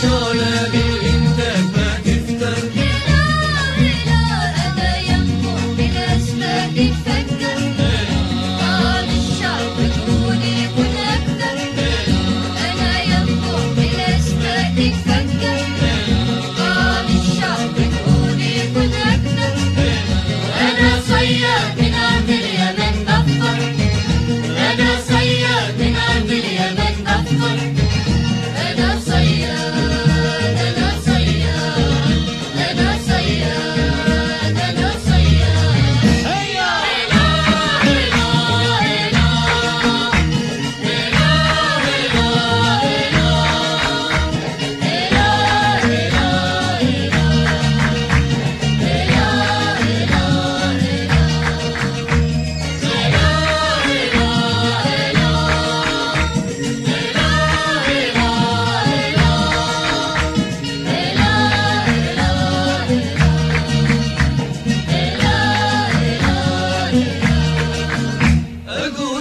sure.